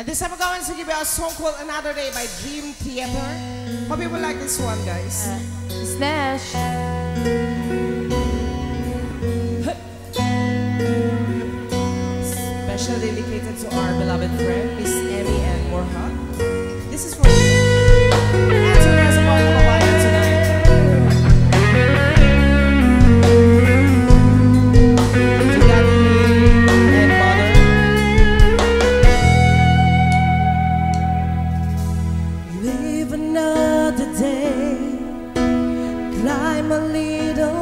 And this time I'm going to give you a song called Another Day by Dream Theater. Hope you will like this one, guys. Slash. Another day, climb a little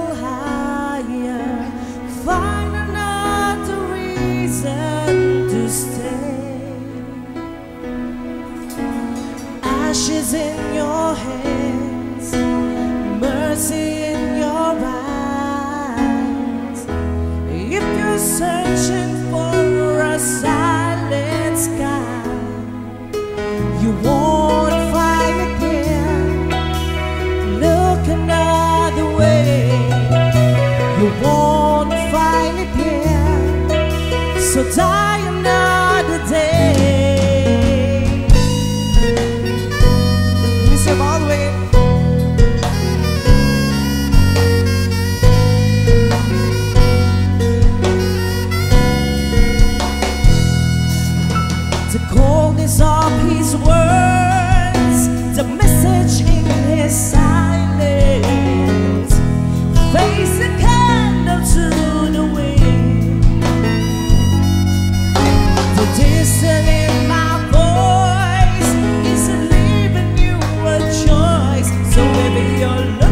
won't find it here. So die your love.